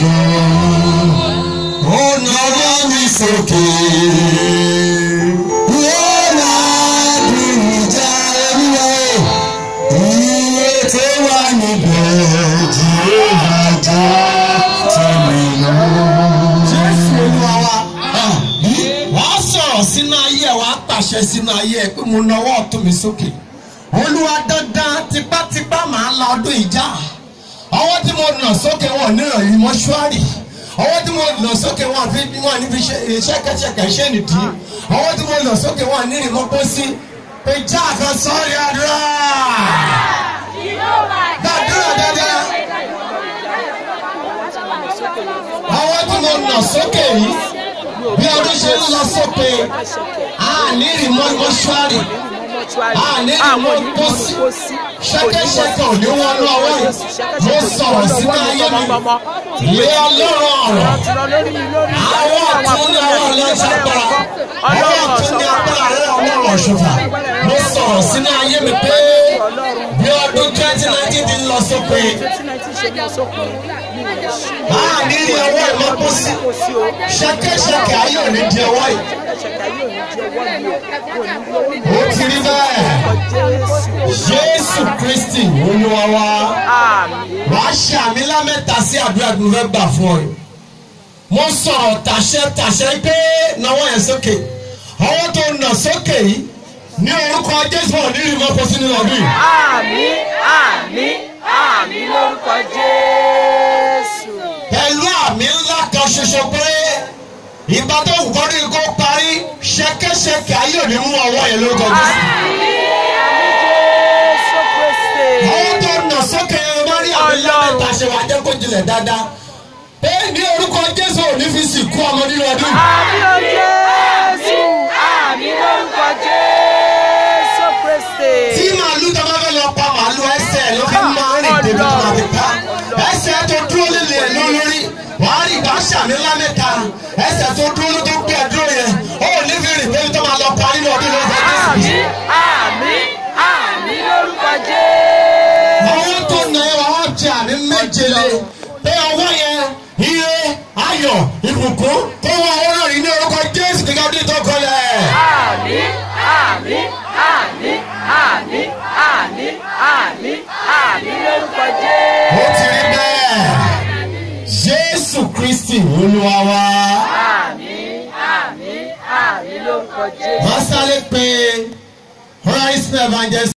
lọ. Ó náwó mi sókè. Sọ̀rọ̀ sínú ayé ẹ̀ pé mo nawọ́ ọ̀tún mi sókè olúwa dandan tipátipá màá la ọdún mo nà sókè wọn níràn yìí mọ́ṣúárì. Ọwọ́ tí mo nà sókè wọn fi wọn níbi ṣẹ́kẹ́ṣẹkẹ̀ ṣé nìdí. Ọwọ́ tí mo nà sókè wọn nírìn mọ́ pósí. Pé já kan sọ́ọ́rì àdúrà. Gbàdúrà dáadáa. Ọwọ́ tí mo nà sókè yìí bí ọdún ṣe ń lọ sókè àní ìrìmọ́ mọ́ṣúárì àní ìrìmọ́ pósí ṣẹ́kẹ́ṣẹkẹ̀ ò ní wọnú ọwọ́ yìí mo sọ̀rọ̀ sínú ayé mi. ilé ọlọ́run. Ọ̀rọ̀ àwọn ọ̀tún ní ọwọ́ ọlọ́jà agbára ọwọ́ ọ̀tún ní agbára rẹ̀ ọlọ́run ọ̀ṣọ́fà. mo sọ̀rọ̀ sínú ayé mi pé bí ọdún twenty nineteen ti ń lọ sókè àní ìrìn ọwọ́ ìmọ̀ pósí ṣẹ́kẹ́ṣẹkẹ̀ ayé ò ní di ọwọ́ yìí ó ti rí bẹ́ẹ̀ jésù kristi olúwa wa wàá ṣe àmì lámẹ́ta sí àdúrà tó fẹ́ gbà fún ọ mo sọ̀rọ̀ tàṣẹ tàṣẹ pé náwó yẹn sókè ọwọ́ tó nà sókè yìí ní orúkọ jésù ọ̀ ní ìrìnmọ́ pọ̀ sínú ọdún yìí. àmín àmín àmín lórúkọ jésù. pẹ̀lú àmì ńlá kan ṣoṣo pé ìgbà tó wù kọ́ ní kó parí ṣẹkẹ́ṣẹkẹ̀ ayé òní mú ọwọ́ yẹn lórúkọ jésù. àwọn tó nà sókè yẹn wọ́n rí àmì lámẹ́ta ṣe wà jẹ́ kó jinlẹ̀ dáadáa pé ní orúkọ jésù òní fi sìnkú ọmọ nínú ọdún yìí. àmín sàmì lámẹ́ta ẹsẹ̀ tó dúró tó gbé ẹdúró yẹn ó ní rìn débi tó máa lọ pa nínú ọdún lórúkọ jésù. àmín àmín lórúkọ jésù. àwọn tó nà ẹ́ wàá jẹ àmì méje lé pé ọwọ́ yẹn ire ayọ̀ ìbùkún tó wọ owó náà rí ní orúkọ jésù kíkà bí tó kọlẹ̀. àmín àmín àmín àmín àmín àmín àmín lórúkọ jésù. Kristi olúwa wa. àmín àmín àmín lórúkọ jésù. wọ́n sáré pé horizon evangelist.